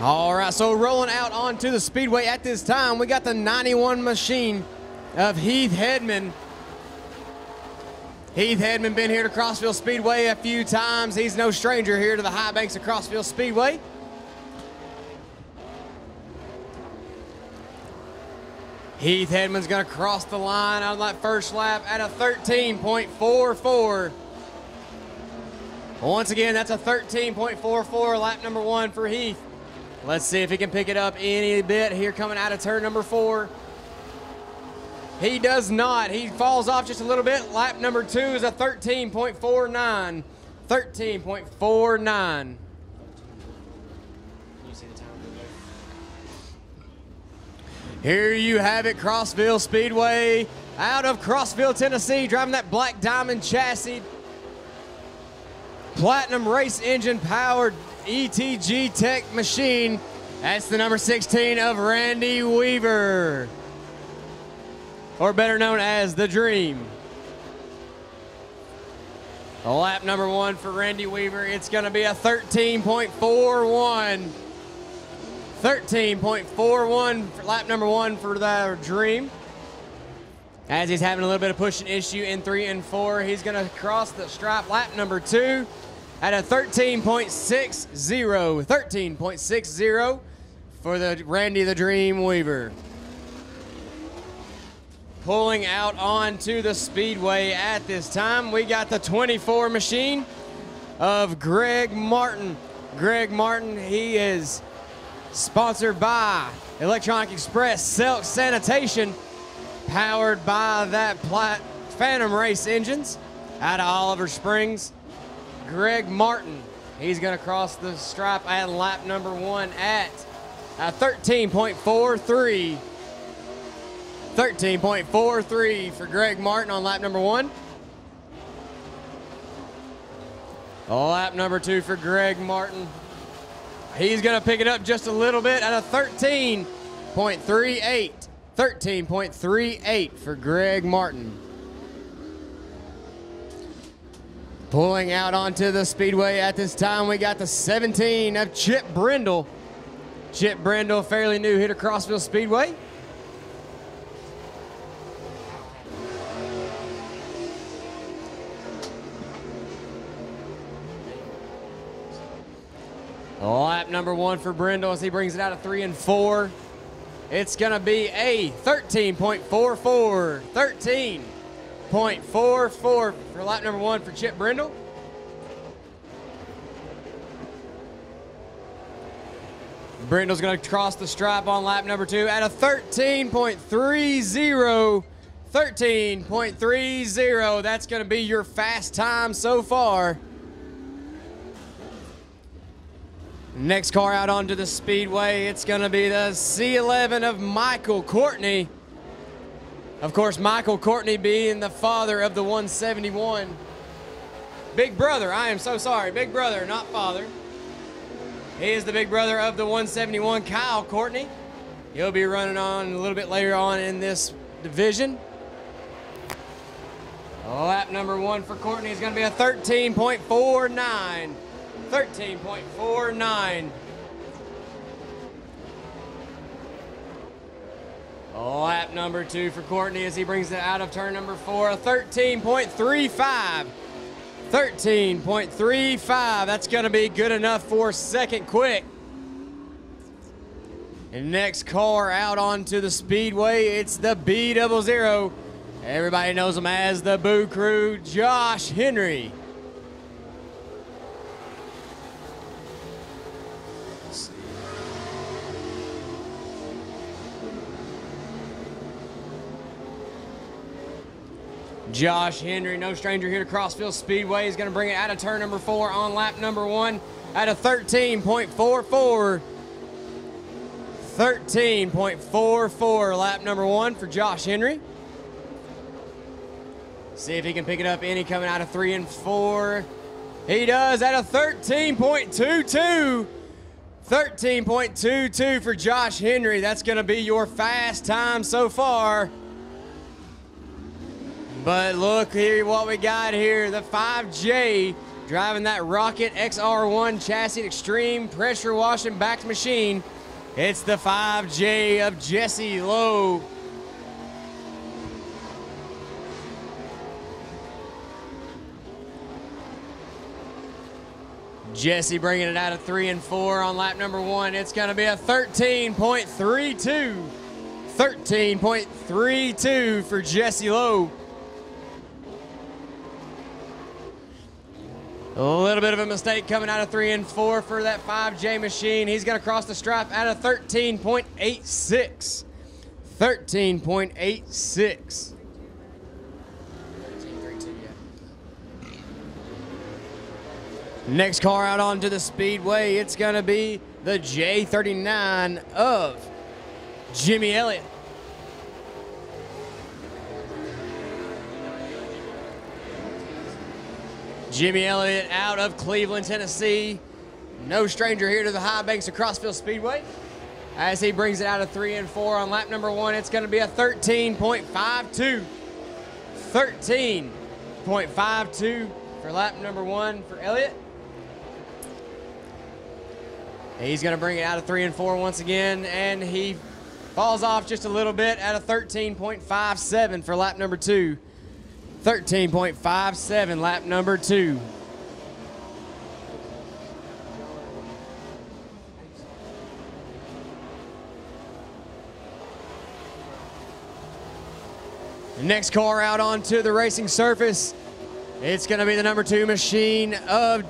All right, so rolling out onto the speedway at this time, we got the 91 machine of Heath Hedman. Heath Hedman been here to Crossville Speedway a few times. He's no stranger here to the high banks of Crossville Speedway. Heath Hedman's going to cross the line on that first lap at a 13.44. Once again, that's a 13.44 lap number one for Heath. Let's see if he can pick it up any bit here coming out of turn number four. He does not. He falls off just a little bit. Lap number two is a 13.49. 13.49. Here you have it, Crossville Speedway out of Crossville, Tennessee, driving that black diamond chassis. Platinum race engine powered ETG Tech machine. That's the number 16 of Randy Weaver, or better known as the Dream. Lap number one for Randy Weaver. It's going to be a 13.41. 13.41 lap number one for the Dream. As he's having a little bit of pushing issue in three and four, he's going to cross the stripe lap number two at a 13.60. 13.60 for the Randy the Dream Weaver. Pulling out onto the speedway at this time, we got the 24 machine of Greg Martin. Greg Martin, he is sponsored by Electronic Express Selk Sanitation, powered by that Plat Phantom Race engines out of Oliver Springs. Greg Martin, he's going to cross the stripe at lap number one at uh, a 13.43. 13.43 for Greg Martin on lap number one. Lap number two for Greg Martin. He's going to pick it up just a little bit at a 13.38. 13.38 for Greg Martin. Pulling out onto the speedway at this time, we got the 17 of Chip Brindle. Chip Brindle, fairly new to Crossville Speedway. Lap number one for Brindle as he brings it out of three and four. It's going to be a 13.44. 13.44 for lap number one for Chip Brindle. Brindle's going to cross the stripe on lap number two at a 13.30. 13.30. That's going to be your fast time so far. Next car out onto the speedway, it's going to be the C11 of Michael Courtney. Of course, Michael Courtney being the father of the 171. Big brother, I am so sorry. Big brother, not father. He is the big brother of the 171, Kyle Courtney. He'll be running on a little bit later on in this division. Lap number one for Courtney is going to be a 13.49. 13.49. Lap number two for Courtney as he brings it out of turn number four, a 13.35. 13.35. That's going to be good enough for second quick. And next car out onto the speedway, it's the B double zero. Everybody knows him as the Boo Crew, Josh Henry. Josh Henry, no stranger here to Crossville Speedway. He's going to bring it out of turn number four on lap number one at a 13.44. 13.44 lap number one for Josh Henry. See if he can pick it up any coming out of three and four. He does at a 13.22. 13.22 for Josh Henry. That's going to be your fast time so far. But look here what we got here. The 5J driving that Rocket XR1 chassis extreme pressure washing backed machine. It's the 5J of Jesse Lowe. Jesse bringing it out of three and four on lap number one. It's going to be a 13.32. 13.32 for Jesse Lowe. A little bit of a mistake coming out of three and four for that 5J machine. He's going to cross the stripe at a 13.86. 13.86. Next car out onto the speedway, it's going to be the J39 of Jimmy Elliott. Jimmy Elliott out of Cleveland, Tennessee. No stranger here to the high banks of Crossville Speedway. As he brings it out of three and four on lap number one, it's going to be a 13.52. 13.52 for lap number one for Elliott. He's going to bring it out of three and four once again, and he falls off just a little bit at a 13.57 for lap number two. 13.57 lap number two. The next car out onto the racing surface, it's going to be the number two machine of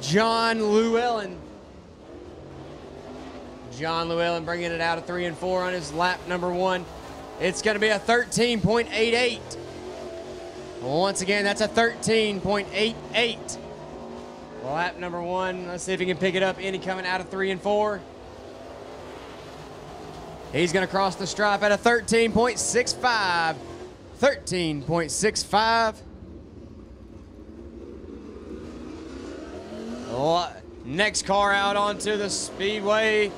John Llewellyn. John Llewellyn bringing it out of three and four on his lap number one. It's going to be a 13.88. Once again, that's a 13.88. Lap number one. Let's see if he can pick it up. Any coming out of three and four. He's going to cross the stripe at a 13.65. 13.65. Next car out onto the speedway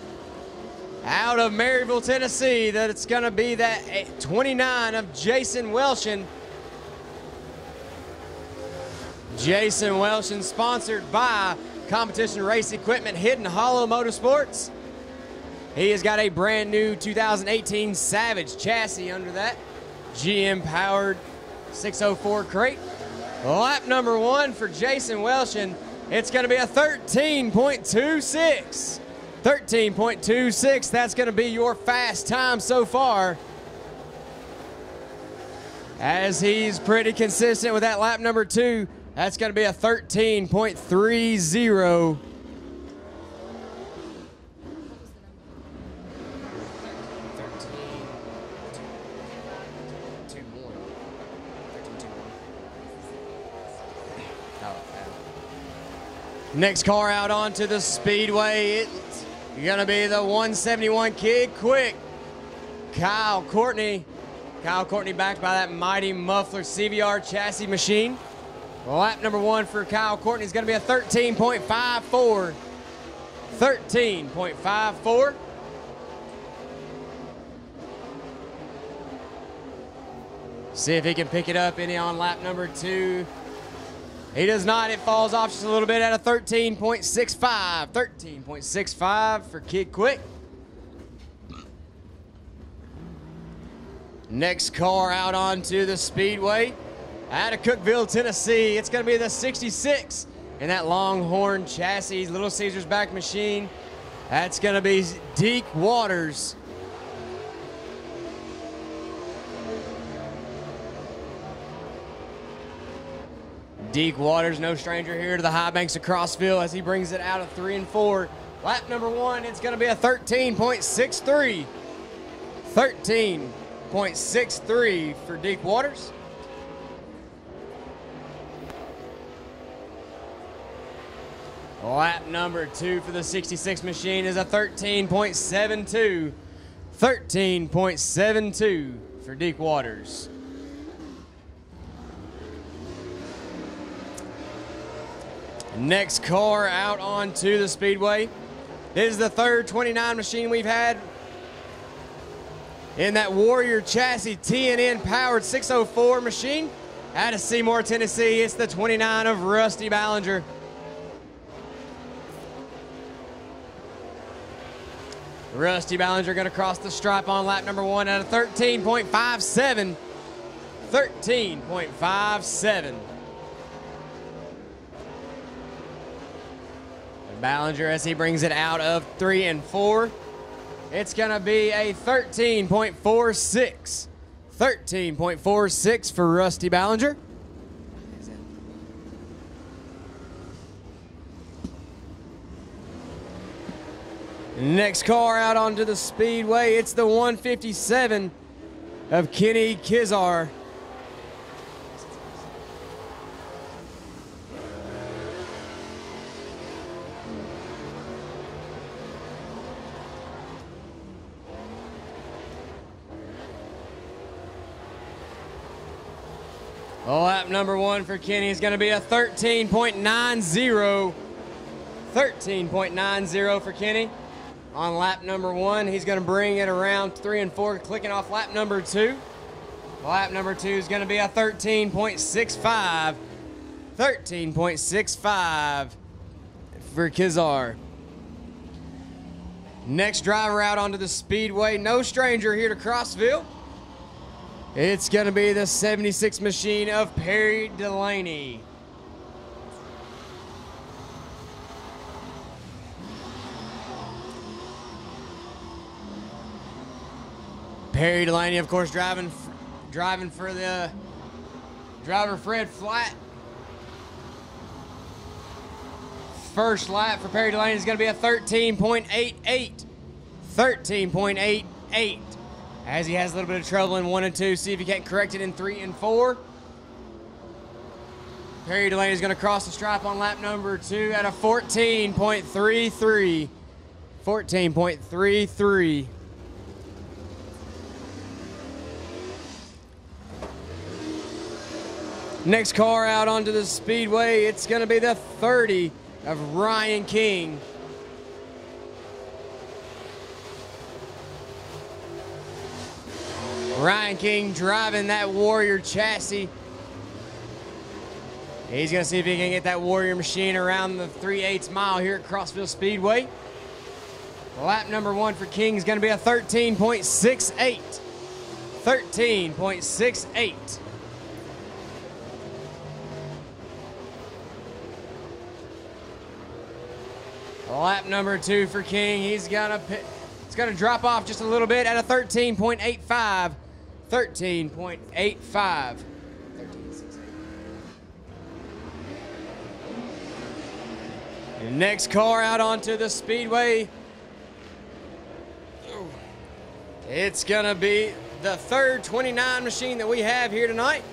out of Maryville, Tennessee, that it's going to be that 29 of Jason Welshin. Jason Welshin, sponsored by Competition Race Equipment Hidden Hollow Motorsports. He has got a brand new 2018 Savage chassis under that GM powered 604 crate. Lap number one for Jason Welshin. It's going to be a 13.26. 13.26, that's going to be your fast time so far. As he's pretty consistent with that lap number two, that's going to be a 13.30. Next car out onto the speedway, it's gonna be the 171 Kid Quick, Kyle Courtney. Kyle Courtney backed by that mighty muffler CVR chassis machine. Lap number one for Kyle Courtney is gonna be a 13.54. 13.54. See if he can pick it up any on lap number two. He does not. It falls off just a little bit at a 13.65. 13.65 for Kid Quick. Next car out onto the speedway out of Cookeville, Tennessee. It's going to be the 66 in that Longhorn chassis, Little Caesars back machine. That's going to be Deke Waters. Deke Waters, no stranger here to the high banks of Crossville as he brings it out of three and four. Lap number one, it's going to be a 13.63. 13.63 for Deke Waters. Lap number two for the 66 machine is a 13.72. 13.72 for Deke Waters. Next car out onto the speedway. This is the third 29 machine we've had in that Warrior chassis TNN powered 604 machine. out of Seymour, Tennessee. It's the 29 of Rusty Ballinger. Rusty Ballinger going to cross the stripe on lap number one at a 13.57. 13.57. Ballinger as he brings it out of three and four. It's going to be a 13.46. 13.46 for Rusty Ballinger. Next car out onto the speedway, it's the 157 of Kenny Kizar. Lap number one for Kenny is going to be a 13.90. 13.90 for Kenny. On lap number one, he's going to bring it around three and four, clicking off lap number two. Lap number two is going to be a 13.65. 13.65 for Kizar. Next driver out onto the speedway, no stranger here to Crossville. It's going to be the 76 machine of Perry Delaney. Perry Delaney, of course, driving driving for the driver Fred Flat. First lap for Perry Delaney is going to be a 13.88. 13.88 as he has a little bit of trouble in one and two. See if he can't correct it in three and four. Perry Delaney is going to cross the stripe on lap number two at a 14.33. 14.33. Next car out onto the speedway, it's going to be the 30 of Ryan King. Ryan King driving that Warrior chassis. He's going to see if he can get that Warrior machine around the 3 8 mile here at Crossville Speedway. Lap number one for King is going to be a 13.68. 13.68. Lap number two for King. He's gonna it's gonna drop off just a little bit at a 13.85. 13.85. Next car out onto the speedway. It's gonna be the third 29 machine that we have here tonight.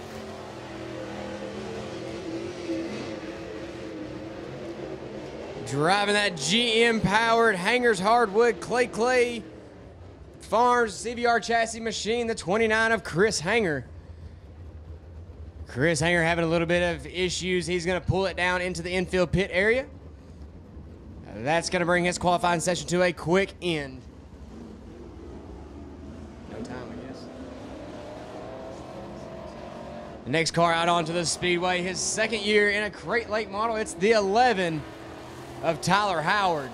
Driving that GM powered Hangers Hardwood Clay Clay Farms CVR chassis machine, the 29 of Chris Hanger. Chris Hanger having a little bit of issues. He's going to pull it down into the infield pit area. That's going to bring his qualifying session to a quick end. No time, I guess. The next car out onto the speedway, his second year in a Crate Late model. It's the 11 of Tyler Howard.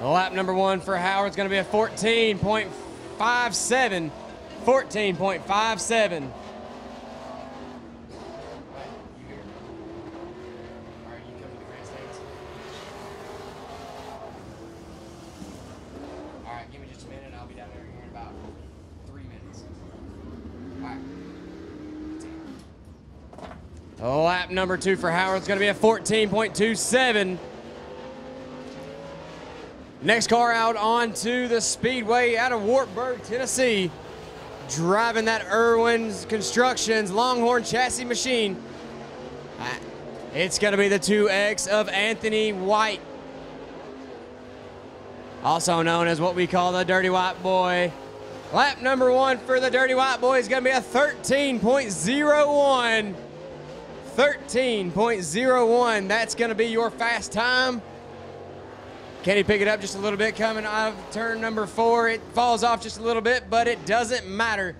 Lap number one for Howard is going to be a 14.57. 14.57. Lap number two for Howard is going to be a 14.27. Next car out onto the speedway out of Wartburg, Tennessee. Driving that Irwin's Constructions Longhorn chassis machine. Uh, it's going to be the 2X of Anthony White. Also known as what we call the Dirty White Boy. Lap number one for the Dirty White Boy is going to be a 13.01. 13.01. That's going to be your fast time. Can he pick it up just a little bit coming out of turn number four? It falls off just a little bit, but it doesn't matter.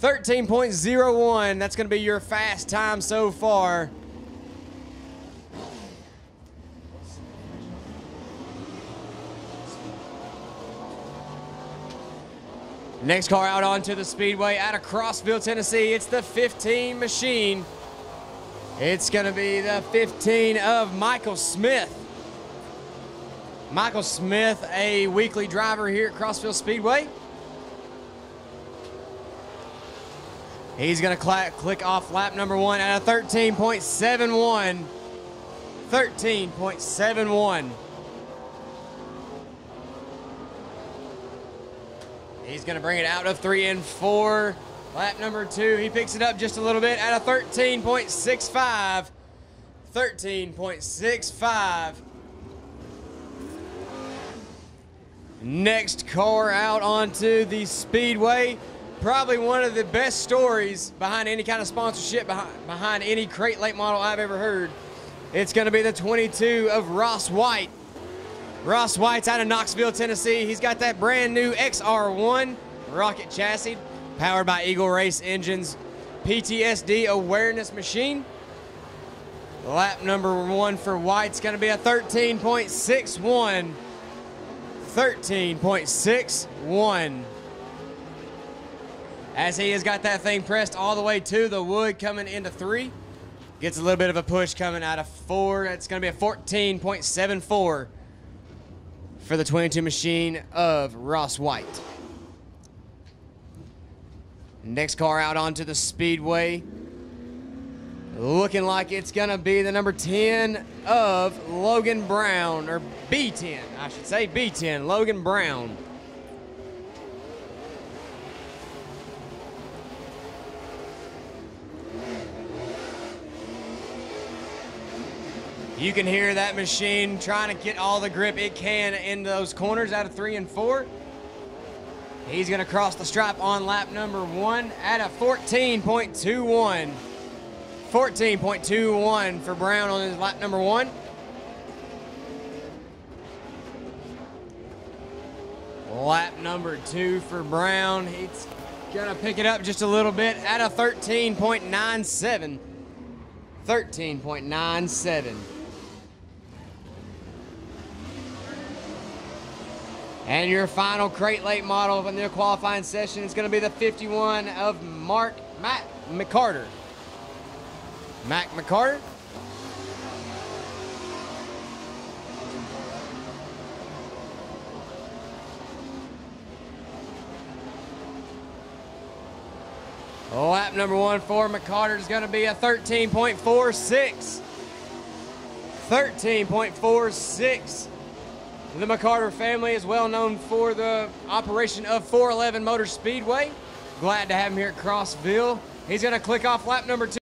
13.01. That's going to be your fast time so far. Next car out onto the speedway out of Crossville, Tennessee. It's the 15 machine. It's going to be the 15 of Michael Smith. Michael Smith, a weekly driver here at Crossville Speedway. He's going to click off lap number one at a 13.71. 13.71. He's going to bring it out of three and four. Lap number two, he picks it up just a little bit at a 13.65. 13.65. Next car out onto the speedway. Probably one of the best stories behind any kind of sponsorship, behind, behind any crate late model I've ever heard. It's going to be the 22 of Ross White. Ross White's out of Knoxville, Tennessee. He's got that brand new XR1 rocket chassis powered by Eagle Race engines, PTSD awareness machine. Lap number one for White's going to be a 13.61. 13.61. As he has got that thing pressed all the way to the wood coming into three. Gets a little bit of a push coming out of four. That's going to be a 14.74 for the 22 machine of Ross White. Next car out onto the speedway. Looking like it's going to be the number 10 of Logan Brown, or B10, I should say, B10, Logan Brown. You can hear that machine trying to get all the grip it can in those corners out of three and four. He's going to cross the stripe on lap number one at a 14.21. 14.21 for Brown on his lap number one. Lap number two for Brown. He's going to pick it up just a little bit at a 13.97. 13.97. And your final crate late model of the qualifying session is going to be the 51 of Mark Matt McCarter. Mac McCarter. Lap number one for McCarter is going to be a 13.46. 13.46. The McCarter family is well known for the operation of 411 Motor Speedway. Glad to have him here at Crossville. He's going to click off lap number two.